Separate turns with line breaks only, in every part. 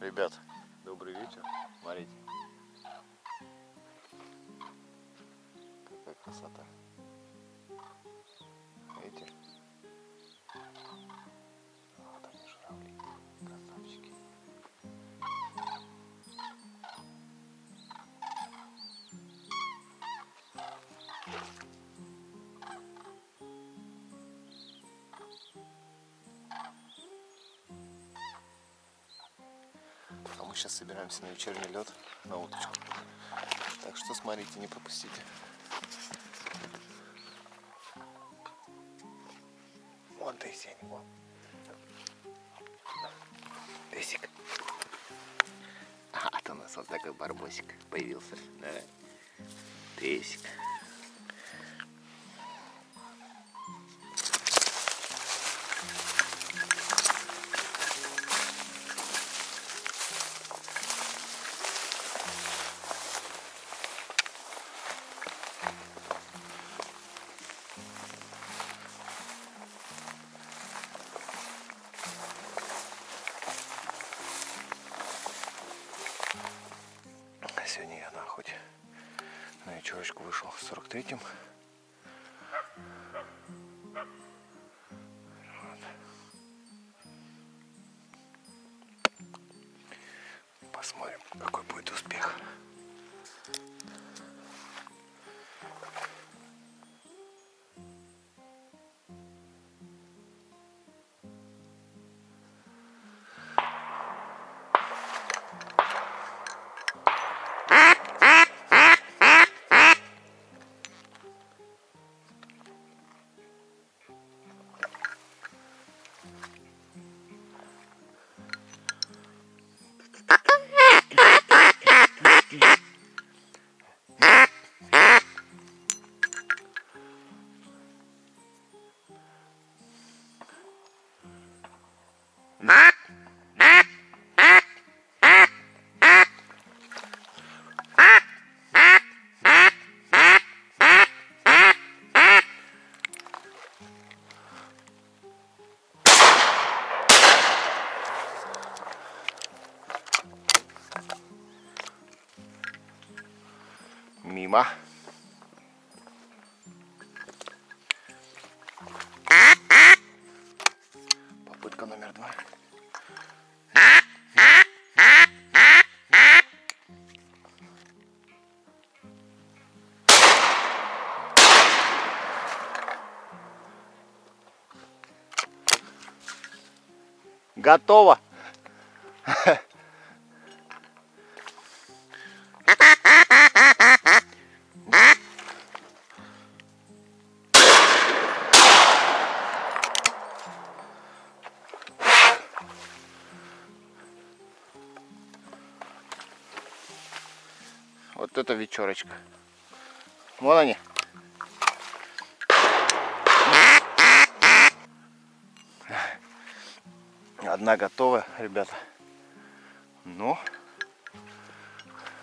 Ребят, добрый вечер. Смотрите. Какая красота. Сейчас собираемся на вечерний лед на уточку. Так что смотрите, не пропустите. Вон ты, Сень. А, это у нас вот такой барбосик появился. Да. Тесик. Я на на вечерочку вышел в 43-м. Вот. Посмотрим, какой будет успех. Мимо. Попытка номер два. Готово. Вот это вечерочка. Вон они. Одна готова, ребята. Но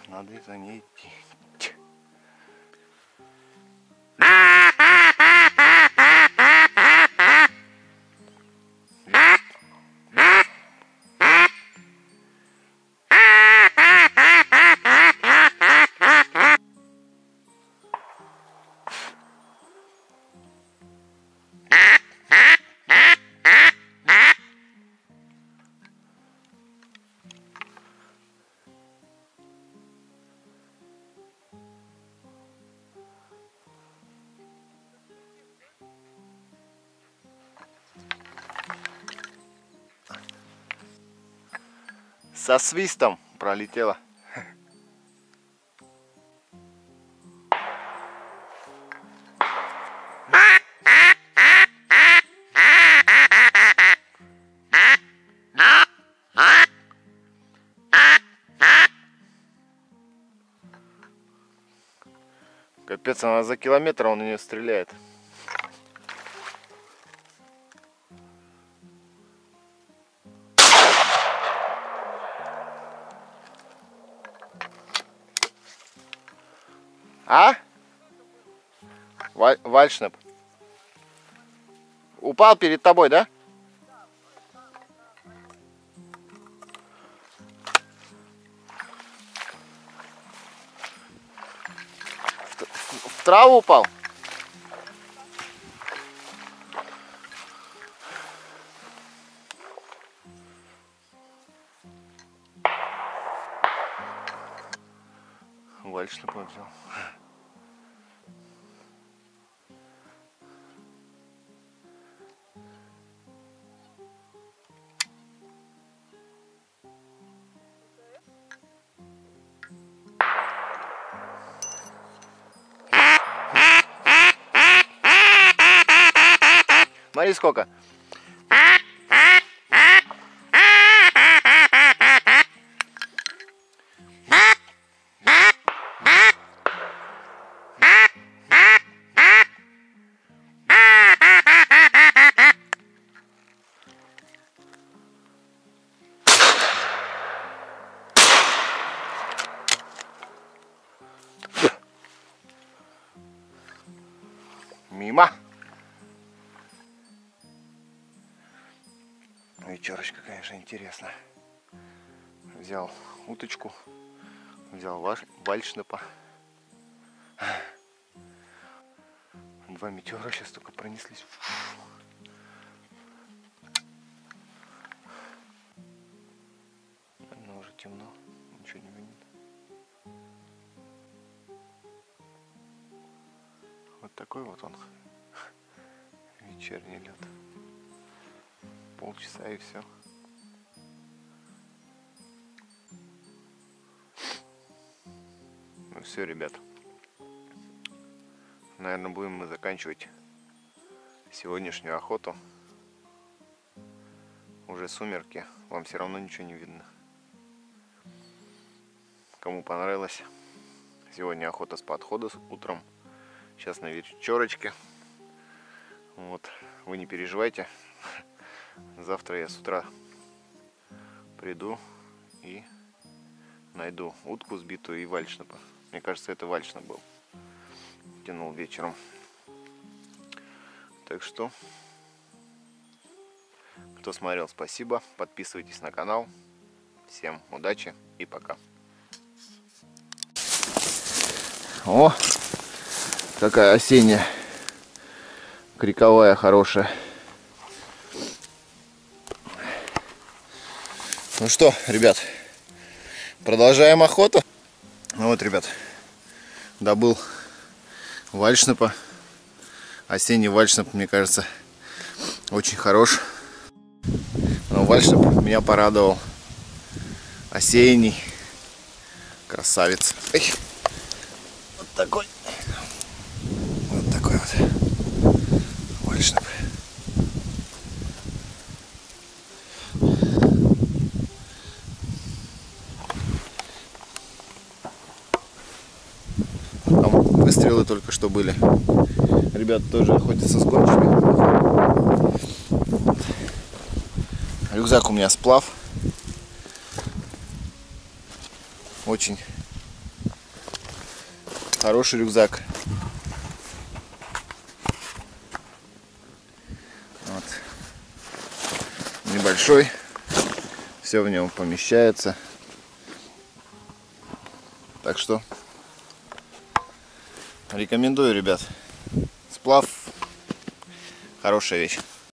надо за ней идти. Со свистом пролетела. Капец, она за километр он у нее стреляет. А? Вальшнеп. Упал перед тобой, да? В, траву упал? Вальшнеп взял. Смотри сколько. Мимо. Вечерочка, конечно, интересная. Взял уточку, взял ваш, вальшнепа. Два метеора сейчас только пронеслись. Но уже темно, ничего не видно. Вот такой вот он. Вечерний лед. Полчаса и все. Ну все, ребят. Наверное, будем мы заканчивать сегодняшнюю охоту. Уже сумерки, вам все равно ничего не видно. Кому понравилось, сегодня охота с подхода с утром. Сейчас на вечерочке. Вот, вы не переживайте. Завтра я с утра приду и найду утку сбитую и вальшнапа. Мне кажется, это вальшнап был. Тянул вечером. Так что, кто смотрел, спасибо. Подписывайтесь на канал. Всем удачи и пока. О, какая осенняя, криковая, хорошая. Ну что, ребят, продолжаем охоту. Ну вот, ребят, добыл вальшнапа. Осенний вальшнап, мне кажется, очень хорош. Но вальшнап меня порадовал. Осенний. Красавец. Эй. Вот такой. Вот такой вот вальшнап. Там выстрелы только что были. Ребята тоже охотятся с гончими. Рюкзак у меня сплав. Очень хороший рюкзак. Вот. Небольшой. Все в нем помещается. Так что рекомендую, ребят. Сплав хорошая вещь.